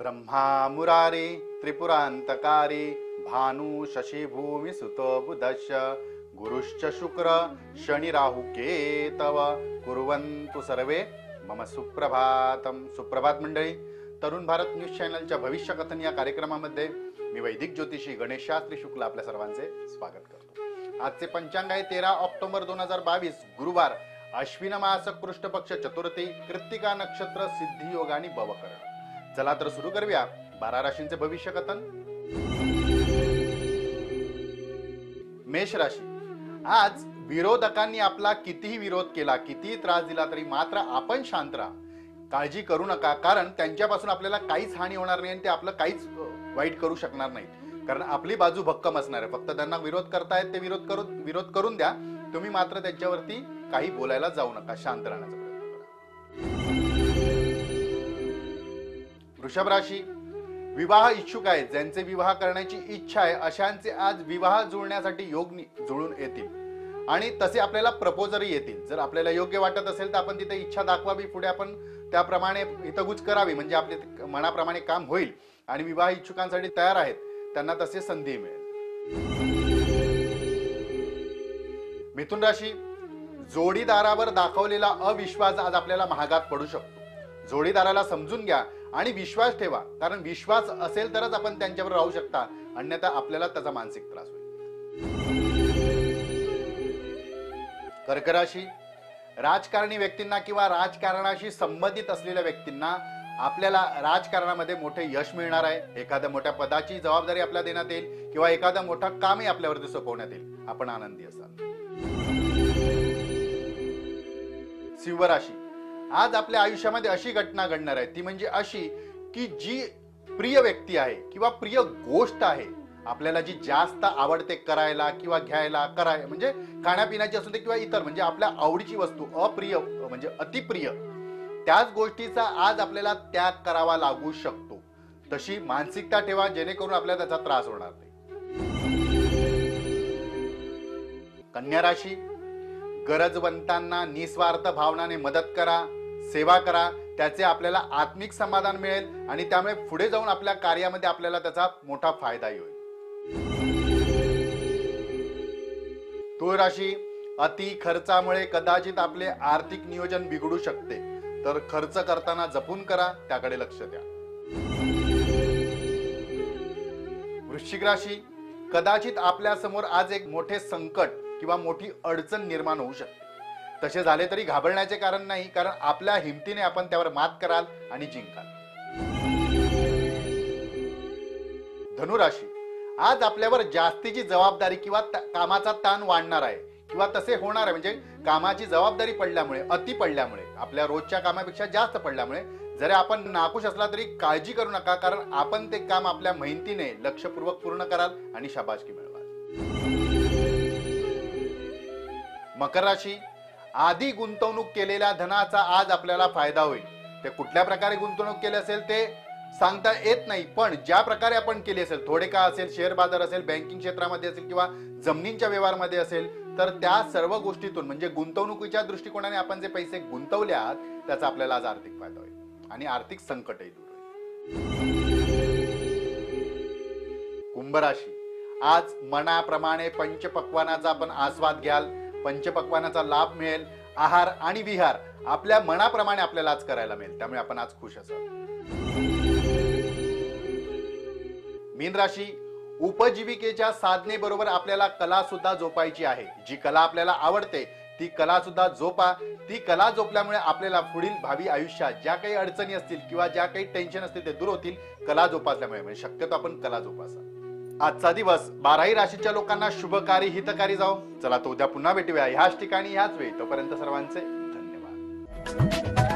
ब्रह्मा मुरारी त्रिपुरांतकारी भानु शशी भूमी सुत बुधश गुरुश्च शुक्र शनि राहु केतव। कुर्वन्तु सर्वे मम सुप्रभातम सुप्रभात मंडळी तरुण भारत न्यूज चॅनलच्या भविष्य कथन या कार्यक्रमामध्ये मी वैदिक ज्योतिषी गणेश शास्त्री शुक्ल आपल्या सर्वांचे स्वागत करतो. आजचे पंचांग आहे तेरा ऑक्टोबर दोन हजार बावीस गुरुवार. अश्विन मास कृष्ण पक्ष चतुर्थी कृत्तिका नक्षत्र सिद्धी योग आणि बवकरण. चला तर सुरू करूया. बारा राशींचे भविष्य कथन. मेष राशी. आज विरोधकांनी आपला कितीही विरोध केला कितीही त्रास दिला तरी मात्र आपण शांत राहा. काळजी करू नका कारण त्यांच्यापासून आपल्याला काहीच हानी होणार नाही आणि ते आपलं काहीच वाईट करू शकणार नाहीत. कारण आपली बाजू भक्कम असणार आहे. फक्त त्यांना विरोध करतायत ते विरोध करून विरोध करून द्या. तुम्ही मात्र त्यांच्यावरती काही बोलायला जाऊ नका शांत राहण्याचा प्रयत्न करा. वृषभ राशी विवाह इच्छुक आहेत. ज्यांचे विवाह करण्याची इच्छा आहे अशांचे आज विवाह जुळण्यासाठी योग नि- जुळून येतील. आणि तसे आपल्याला प्रपोजरही येतील. जर आपल्याला योग्य वाटत असेल तर आपण तिथे इच्छा दाखवावी पुढे आपण त्याप्रमाणे हितगुज करावी. म्हणजे आपले ते मनाप्रमाणे काम होईल. आणि विवाह इच्छुकांसाठी तयार आहेत. त्यांना तसे संधी मिळेल. मिथुन राशी जोडीदारावर दाखवलेला अविश्वास आज आपल्याला महागात पडू शकतो. जोडीदाराला समजून घ्या आणि विश्वास ठेवा. कारण विश्वास असेल तरच आपण त्यांच्यावर राहू शकता. अन्यथा आपल्याला त्याचा मानसिक त्रास होईल. कर्कराशी राजकारणी व्यक्तींना किंवा राजकारणाशी संबंधित असलेल्या व्यक्तींना आपल्याला राजकारणामध्ये मोठे यश मिळणार आहे. एखाद्या मोठ्या पदाची जबाबदारी आपल्याला देण्यात येईल किंवा एखादा मोठं कामही आपल्यावरती सोपवण्यात येईल. आपण आनंदी असाल. सिंहराशी. आज आपल्या आयुष्यामध्ये अशी घटना घडणार आहे. ती म्हणजे अशी की जी प्रिय व्यक्ती आहे किंवा प्रिय गोष्ट आहे आपल्याला जी जास्त आवडते करायला किंवा घ्यायला कराय म्हणजे खाण्यापिण्याची असू दे किंवा इतर म्हणजे आपल्या आवडीची वस्तू अप्रिय म्हणजे अतिप्रिय त्याच गोष्टीचा आज आपल्याला त्याग करावा लागू शकतो. तशी मानसिकता ठेवा जेणेकरून आपल्याला त्याचा त्रास होणार नाही. कन्या राशी गरजवंतांना निस्वार्थ भावनाने मदत करा सेवा करा त्याचे आपल्याला आत्मिक समाधान मिळेल आणि त्यामुळे पुढे जाऊन आपल्या कार्यामध्ये आपल्याला त्याचा मोठा फायदाही होईल. तुळ राशी अति खर्चामुळे कदाचित आपले आर्थिक नियोजन बिघडू शकते. तर खर्च करताना जपून करा त्याकडे लक्ष द्या. वृश्चिक राशी कदाचित आपल्यासमोर आज एक मोठे संकट किंवा मोठी अडचण निर्माण होऊ शकते. तसे झाले तरी घाबरण्याचे कारण नाही कारण आपल्या हिमतीने आपण त्यावर मात कराल आणि जिंकाल. धनुराशी आज आपल्यावर जास्तीची जबाबदारी किंवा कामाचा ताण वाढणार आहे. किंवा तसे होणार आहे. म्हणजे कामाची जबाबदारी पडल्यामुळे अति पडल्यामुळे आपल्या रोजच्या कामापेक्षा जास्त पडल्यामुळे जरी आपण नाखुश असला तरी काळजी करू नका कारण आपण ते काम आपल्या मेहनतीने लक्षपूर्वक पूर्ण कराल आणि शाबाशकी मिळवाल. मकर राशी आधी गुंतवणूक केलेल्या धनाचा आज आपल्याला फायदा होईल. ते कुठल्या प्रकारे गुंतवणूक केली असेल ते सांगता येत नाही पण ज्या प्रकारे आपण केली असेल थोडे का असेल शेअर बाजार असेल बँकिंग क्षेत्रामध्ये असेल किंवा जमिनींच्या व्यवहारमध्ये असेल तर त्या सर्व गोष्टीतून म्हणजे गुंतवणुकीच्या दृष्टिकोनाने आपण जे पैसे गुंतवले आहात त्याचा आपल्याला आज आर्थिक फायदा होईल आणि आर्थिक संकटही दूर होईल. कुंभ राशी आज मनाप्रमाणे पंचपक्वानाचा आपण आस्वाद घ्याल पंचपक्वानाचा लाभ मिळेल आहार आणि विहार आपल्या मनाप्रमाणे आपल्याला आज करायला मिळेल त्यामुळे आपण आज खुश असाल. मीन राशी उपजीविकेच्या साधनेबरोबर आपल्याला कला सुद्धा जोपायची आहे. जी कला आपल्याला आवडते ती कला सुद्धा जोपा. ती कला जोपल्यामुळे आपल्याला पुढील भावी आयुष्यात ज्या काही अडचणी असतील किंवा ज्या काही टेन्शन असतील ते दूर होतील. कला जोपासल्यामुळे म्हणजे शक्यतो आपण कला जोपासा. आजचा दिवस बाराही राशीच्या लोकांना शुभकारी हितकारी जाओ चला तो उद्या पुन्हा भेटूया. ह्याच ठिकाणी ह्याच वेळी. तोपर्यंत सर्वांचे धन्यवाद.